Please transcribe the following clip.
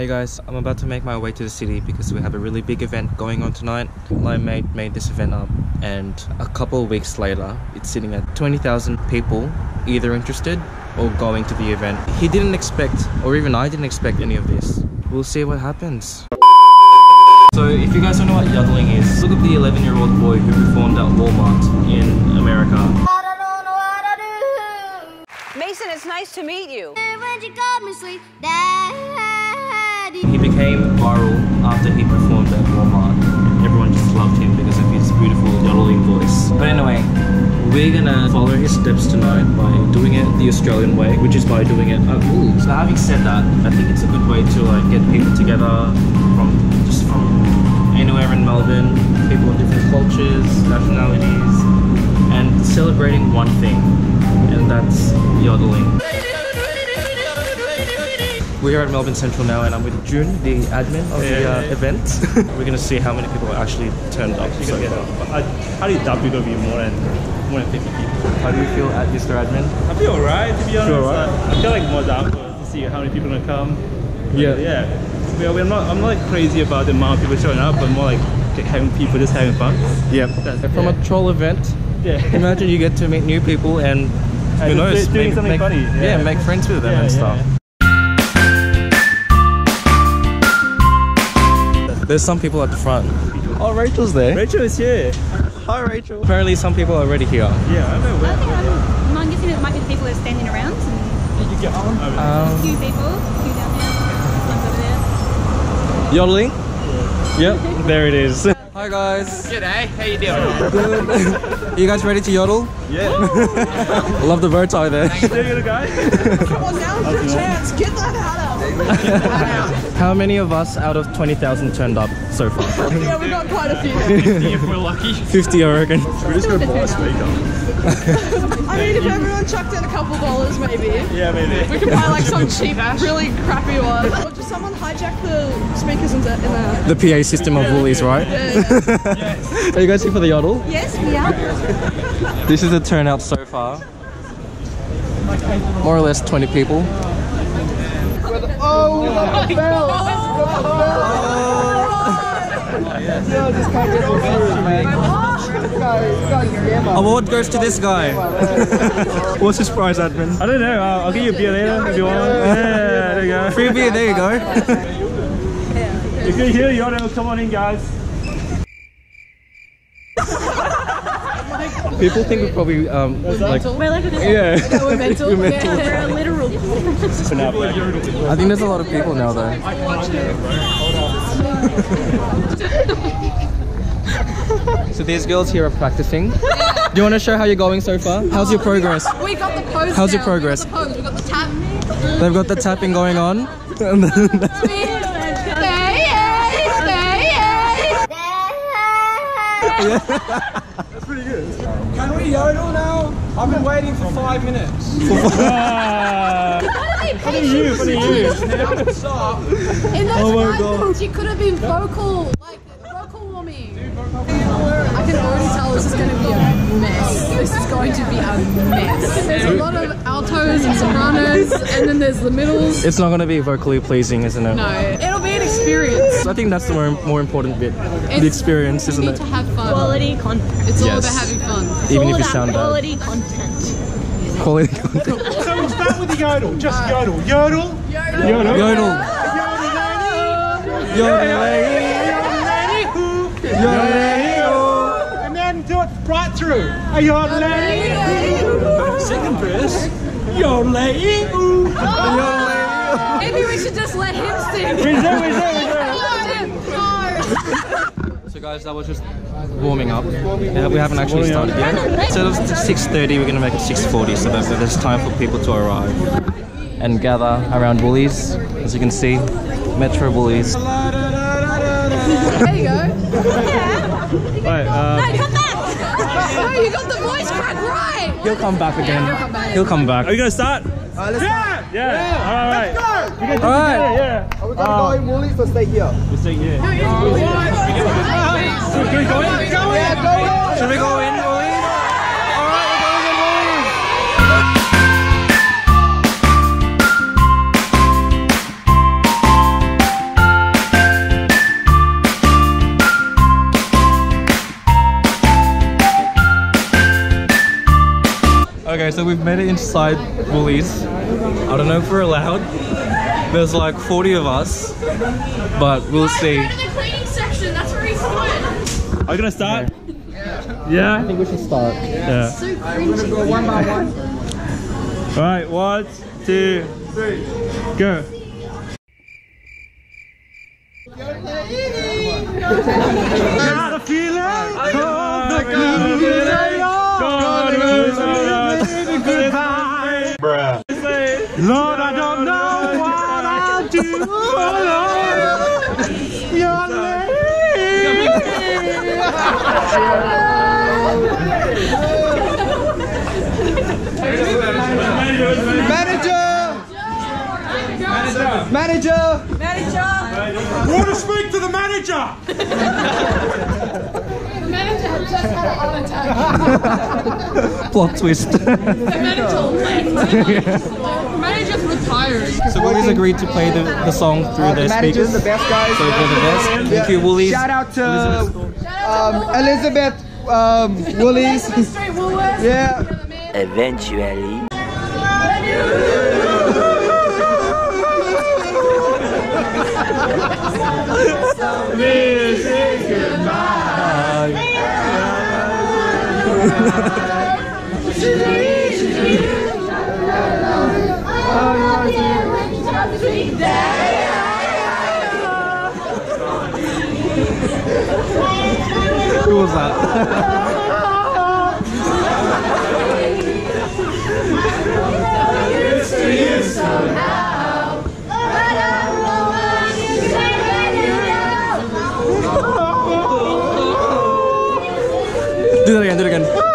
Hey guys, I'm about to make my way to the city because we have a really big event going on tonight. My mate made this event up and a couple of weeks later it's sitting at 20,000 people either interested or going to the event. He didn't expect, or even I didn't expect any of this. We'll see what happens. So if you guys don't know what yodeling is, look at the 11 year old boy who performed at Walmart in America. Mason, it's nice to meet you. Became viral after he performed at Walmart. Everyone just loved him because of his beautiful yodeling voice. But anyway, we're gonna follow his steps tonight by doing it the Australian way, which is by doing it oh, at Woolies. So having said that, I think it's a good way to like get people together from just from anywhere in Melbourne, people of different cultures, nationalities, and celebrating one thing, and that's yodeling. We're at Melbourne Central now and I'm with Jun, the admin of the uh, yeah. event. We're gonna see how many people actually turned up. So get. I highly doubt we're gonna more than more than 50 people. How do you feel at Mr. Admin? I feel alright to be honest. alright? I, I feel like more down to see how many people are gonna come. But, Yeah. yeah. We're, we're not. I'm not like crazy about the amount of people showing up, but more like having people just having fun. Yep. That's- From yeah. a troll event, Yeah. imagine you get to meet new people and who knows, doing maybe something make, funny, Yeah. yeah. make friends with them Yeah, and yeah, stuff. There's some people at the front. Oh, Rachel's there. Rachel is here. Hi, Rachel. Apparently, some people are already here. Yeah, I know. Where, I'm, I'm guessing it might be the people that are standing around. And did you get on? a Um, few people, a few down there, one's over there. yodeling? Yep, there it is. Hi guys. G'day, how you doing? Good. you guys ready to yodel? yeah. Love the bow tie there. there you go, guys. How many of us out of 20,000 turned up so far? Yeah, we got quite a few. if we're lucky. 50 I reckon. We're just gonna buy a speaker. I mean, if everyone chucked in a couple dollars, maybe. Yeah, maybe. We could buy like some cheap, really crappy one. Or just someone hijack the speakers in, the, in there. The PA system of Woolies, right? Are you guys here for the yodel? Yes, we are. This is the turnout so far. More or less 20 people. Oh, we love the bell! Award goes to this guy. What's his prize, admin? I don't know. I'll, I'll give you a beer later if you want. Yeah, there you go. Free beer, there you go. If you're here, you know, come on in, guys. People think we're probably um, like We're like a yeah. We're mental. We're a literal. For now, bro. I think there's a lot of people now though. so these girls here are practicing. Do you want to show how you're going so far? How's your progress? We got the pose. How's your now. progress? We got the pose. We got the tap. They've got the tapping going on. Can we yodel now? I've been waiting for five minutes. Ah, funny you, funny you. Stop. In those Oh my five God. minutes, you could have been vocal, like vocal warming. I can already tell this is going to be a mess. This is going to be a mess. There's a lot of altos and sopranos, and then there's the middles. It's not going to be vocally pleasing, isn't it? No, it'll be an experience. I think that's the more, more important bit. It's- the experience, isn't You it? Need to have fun. Quality content. It's all Yes. about having fun. Even All if you about sound bad. quality content. Quality content. So we'll start with the yodel. Just yodel. Yodel. Yodel. Yodel. Yodel. Yodel. Yodel. Yodel. Yodel. And then do it right through. A yodeling. Second verse. Yodeling. Maybe we should just let him sing. Where's that? Where's that? Where's that? So guys, that was just warming up. Yeah, we haven't actually started yet. Instead of 6.30, we're gonna make it 6.40 so that there's time for people to arrive and gather around Woolies. As you can see, Metro Woolies. There you go. Right, uh, Come back! Oh, you got the voice crack right. He'll come back again. he'll come back. He'll come back. are you gonna start? yeah! Yeah! All right. Let's go! You guys All right. Yeah, yeah. Are we gonna go in Woolies or stay here? We're staying here. Yeah, Okay, so we've made it inside Woolies. I don't know if we're allowed. There's like 40 of us, but we'll see. Go to the cleaning section. That's where he's fun. Are you gonna start? Yeah. I think we should start. Yeah. So cringy. One by one. All right, one, two, three, go. what I'll do. Lord. Your Manager! Manager! Want to speak to the manager? The manager had just had a heart attack. Plot twist. The manager left. The manager's retiring. So Woolies agreed to play the, the song through Uh, their the manager's speakers. the best guys. So they're the best. Thank you, Woolies. Shout out to Elizabeth School. um, Elizabeth um, Woolies. Street Woolworths. yeah. Eventually. Who was that? dengarkan ya, kan.